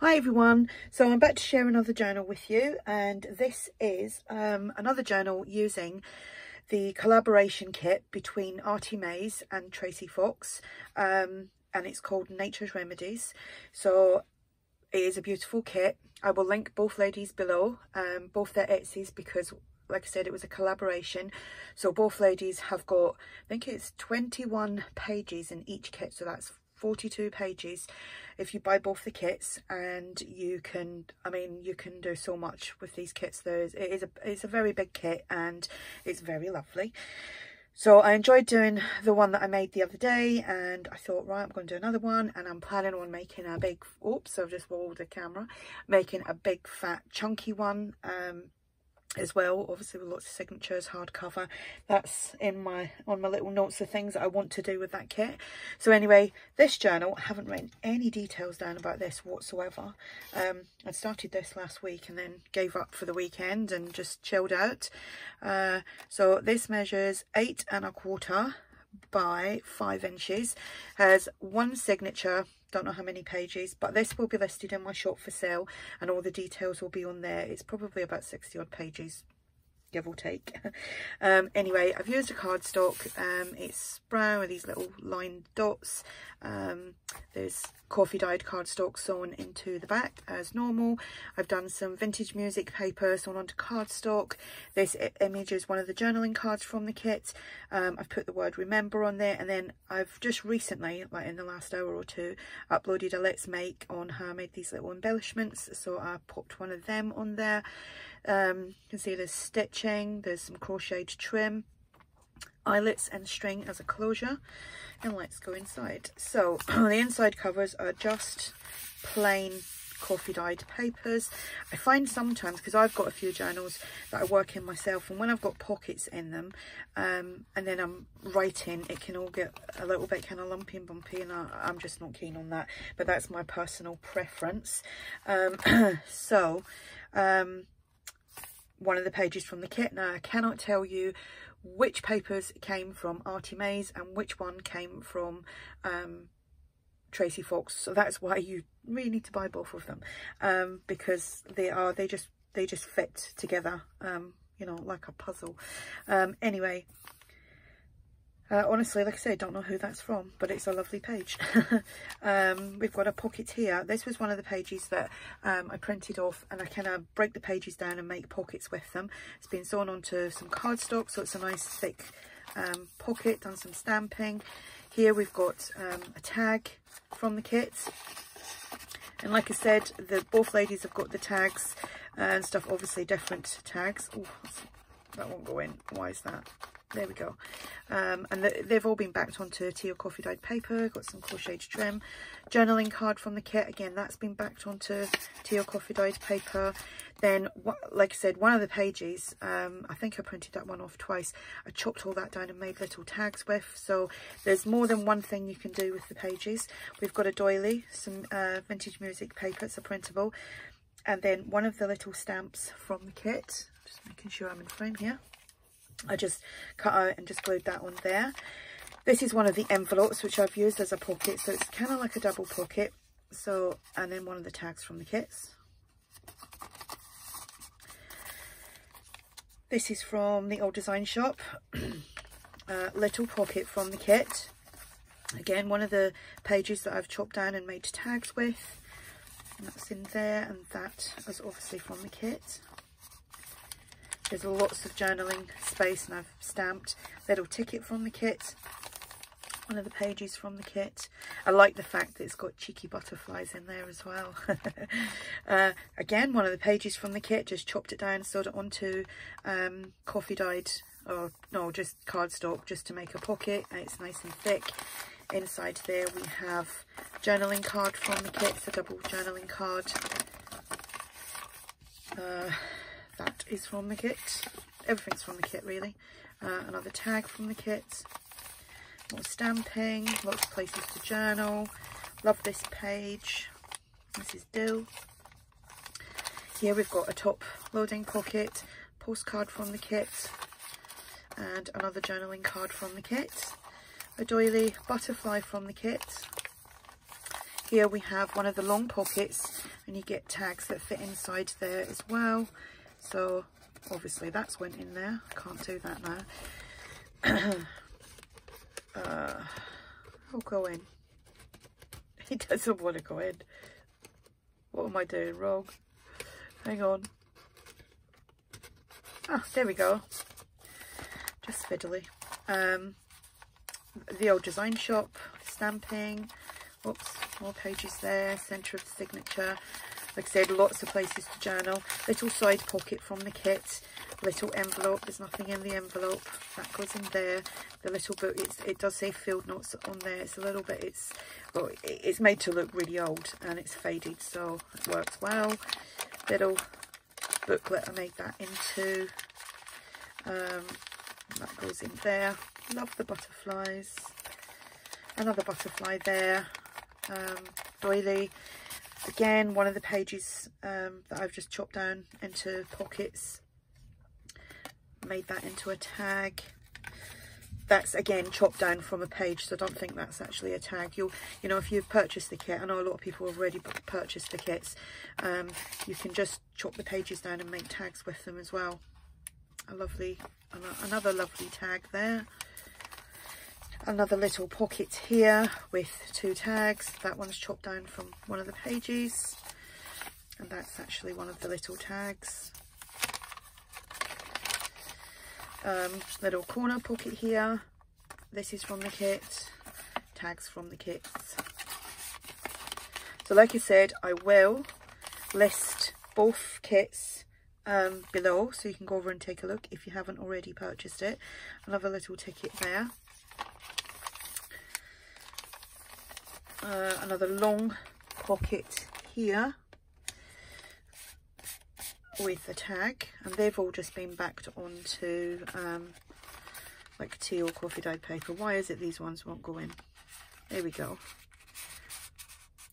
Hi everyone, so I'm about to share another journal with you and this is um, another journal using the collaboration kit between ARTYmaze and Tracie Fox um, and it's called Nature's Remedies. So it is a beautiful kit. I will link both ladies below, um, both their Etsy's because like I said it was a collaboration so both ladies have got I think it's 21 pages in each kit so that's 42 pages if you buy both the kits and you can i mean you can do so much with these kits there's it is a it's a very big kit and it's very lovely. So i enjoyed doing the one that i made the other day and i thought right i'm going to do another one and i'm planning on making a big oops i've just walled the camera making a big fat chunky one um as well obviously with lots of signatures hardcover. That's in my on my little notes of things that i want to do with that kit. So anyway this journal i haven't written any details down about this whatsoever. Um i started this last week and then gave up for the weekend and just chilled out. Uh so this measures eight and a quarter by five inches has one signature don't know how many pages but this will be listed in my shop for sale and all the details will be on there. It's probably about 60 odd pages give or take. Um, anyway i've used a cardstock. Um, it's brown with these little lined dots. Um, there's coffee dyed cardstock sewn into the back as normal. I've done some vintage music paper sewn onto cardstock. This image is one of the journaling cards from the kit. Um, i've put the word remember on there and then i've just recently like in the last hour or two uploaded a let's make on how i made these little embellishments. So i popped one of them on there um, you can see there's stitching, there's some crocheted trim, eyelets and string as a closure. And let's go inside. So the inside covers are just plain coffee dyed papers. I find sometimes, because I've got a few journals that I work in myself, and when I've got pockets in them, um, and then I'm writing, it can all get a little bit kind of lumpy and bumpy, and I, am just not keen on that. But that's my personal preference. Um, so, um, one of the pages from the kit. Now, I cannot tell you which papers came from ARTYmaze and which one came from um, Tracie Fox. So that's why you really need to buy both of them um, because they are, they just, they just fit together, um, you know, like a puzzle. Um, anyway, uh, honestly, like I say, I don't know who that's from, but it's a lovely page. um, we've got a pocket here. This was one of the pages that um, I printed off and I kind of break the pages down and make pockets with them. It's been sewn onto some cardstock, so it's a nice thick um, pocket, done some stamping. Here we've got um, a tag from the kit. And like I said, the both ladies have got the tags and stuff, obviously different tags. Oh, that won't go in. Why is that? There we go. Um, and the, they've all been backed onto teal coffee dyed paper got some crocheted trim. Journaling card from the kit again that's been backed onto teal coffee dyed paper. Then like i said one of the pages um, i think i printed that one off twice. I chopped all that down and made little tags with. So there's more than one thing you can do with the pages. We've got a doily some uh, vintage music paper it's a printable. And then one of the little stamps from the kit just making sure i'm in frame here I just cut out and just glued that on there. This is one of the envelopes which I've used as a pocket, so it's kind of like a double pocket. So, and then one of the tags from the kits. This is from the old design shop. uh, little pocket from the kit. Again, one of the pages that I've chopped down and made tags with. And that's in there, and that is obviously from the kit. There's lots of journaling space and I've stamped little ticket from the kit. One of the pages from the kit. I like the fact that it's got cheeky butterflies in there as well. uh, again, one of the pages from the kit, just chopped it down, sewed it onto um, coffee dyed, or no, just cardstock, just to make a pocket. And it's nice and thick. Inside there we have journaling card from the kit, it's a double journaling card. Uh, that is from the kit. Everything's from the kit really. Uh, another tag from the kit. More stamping, lots of places to journal. Love this page. This is Dill. Here we've got a top loading pocket, postcard from the kit, and another journaling card from the kit. A doily butterfly from the kit. here we have one of the long pockets and you get tags that fit inside there as well so obviously that's went in there. Can't do that now. Uh, I'll go in. He doesn't want to go in. What am I doing wrong? Hang on. Ah there we go. Just fiddly. Um the old design shop stamping. Oops, more pages there, centre of signature. Like I said, lots of places to journal. Little side pocket from the kit. Little envelope. There's nothing in the envelope. That goes in there. The little book, it does say field notes on there. It's a little bit, it's, well, it's made to look really old and it's faded, so it works well. Little booklet I made that into. Um, that goes in there. Love the butterflies. Another butterfly there um, doily. Again, one of the pages um, that I've just chopped down into pockets. Made that into a tag. That's again chopped down from a page, so I don't think that's actually a tag. You'll, you know, if you've purchased the kit, I know a lot of people have already purchased the kits. Um, you can just chop the pages down and make tags with them as well. A lovely, another lovely tag there another little pocket here with two tags. That one's chopped down from one of the pages. And that's actually one of the little tags. Um, little corner pocket here. This is from the kit. Tags from the kits so like I said I will list both kits um, below so you can go over and take a look if you haven't already purchased it. Another little ticket there uh, another long pocket here with the tag and they've all just been backed onto um, like tea or coffee dyed paper. Why is it these ones won't go in? There we go.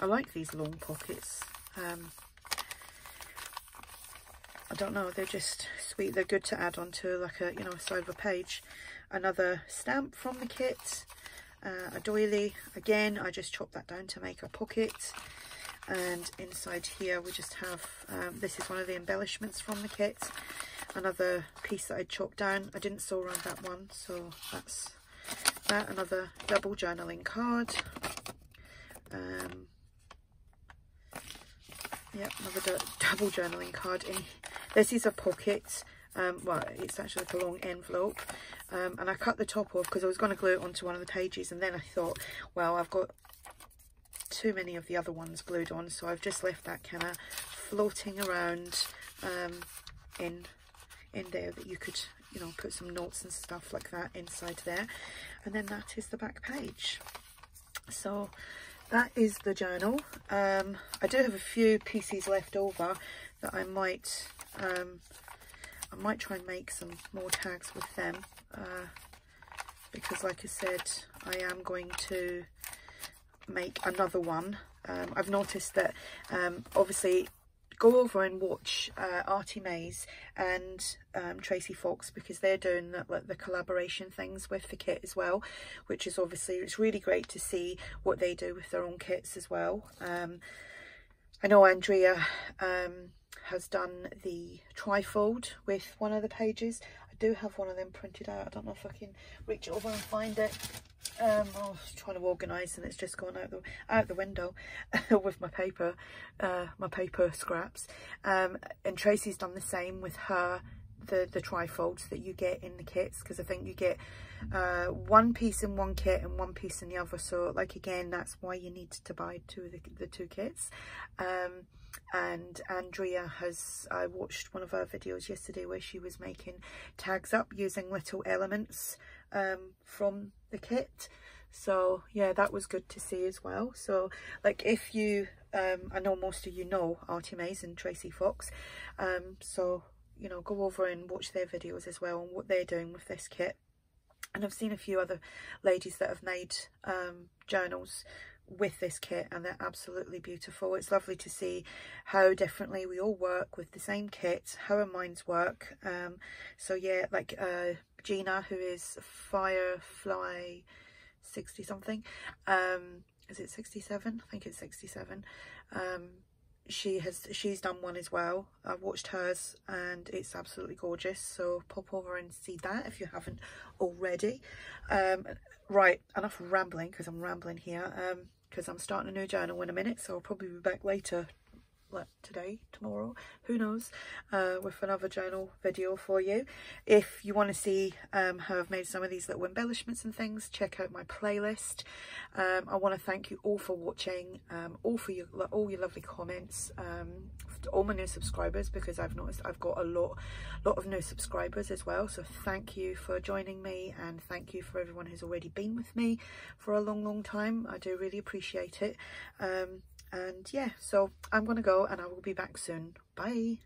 I like these long pockets. Um, I don't know, they're just sweet. They're good to add onto like a, you know, a side of a page. Another stamp from the kit uh, a doily. Again I just chopped that down to make a pocket. And inside here we just have um, this is one of the embellishments from the kit. Another piece that I chopped down. I didn't sew around that one so that's that. Another double journaling card. Um, yep another double journaling card in. This is a pocket um, well it's actually like a long envelope. Um, and I cut the top off because I was going to glue it onto one of the pages and then I thought well I've got too many of the other ones glued on so I've just left that kind of floating around um, in in there that you could you know put some notes and stuff like that inside there. And then that is the back page. So that is the journal. Um, I do have a few pieces left over that I might um, I might try and make some more tags with them uh, because like I said I am going to make another one. Um, I've noticed that um, obviously go over and watch uh, ARTYmaze and um, Tracie Fox because they're doing the, the collaboration things with the kit as well which is obviously it's really great to see what they do with their own kits as well. Um, I know Andrea um, has done the trifold with one of the pages I do have one of them printed out. I don't know if I can reach over and find it. Um, I was trying to organise and it's just gone out the out the window with my paper, uh, my paper scraps. Um, and Tracie's done the same with her the the trifolds that you get in the kits because I think you get uh, one piece in one kit and one piece in the other. So like again, that's why you need to buy two of the, the two kits. Um, and Andrea has, I watched one of her videos yesterday where she was making tags up using little elements um, from the kit. So yeah, that was good to see as well. So like if you, um, I know most of you know ARTYmaze and Tracie Fox. Um, so, you know, go over and watch their videos as well and what they're doing with this kit. And I've seen a few other ladies that have made um, journals with this kit and they're absolutely beautiful. It's lovely to see how differently we all work with the same kit, how our minds work. Um, so yeah, like uh, Gina, who is Firefly 60 something, um, is it 67 i think it's 67 um she has she's done one as well. I've watched hers and it's absolutely gorgeous so pop over and see that if you haven't already. Um right enough rambling because i'm rambling here um because i'm starting a new journal in a minute so i'll probably be back later like today tomorrow who knows uh, with another journal video for you. If you want to see um, how I've made some of these little embellishments and things check out my playlist. Um, I want to thank you all for watching um, all for your all your lovely comments um, all my new subscribers because I've noticed I've got a lot lot of new subscribers as well. So thank you for joining me and thank you for everyone who's already been with me for a long long time. I do really appreciate it. Um, and yeah so i'm gonna go and i will be back soon. Bye